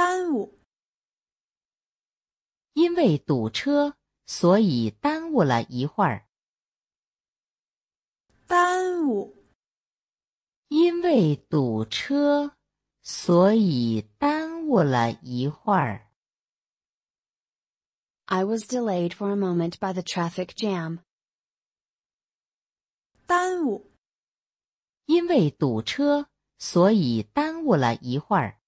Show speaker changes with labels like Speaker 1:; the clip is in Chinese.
Speaker 1: 耽误。
Speaker 2: 因为堵车所以耽误了一会儿。
Speaker 1: 耽误。
Speaker 2: 因为堵车所以耽误了一会儿。
Speaker 3: I was delayed for a moment by the traffic jam.
Speaker 1: 耽误。
Speaker 2: 因为堵车所以耽误了一会儿。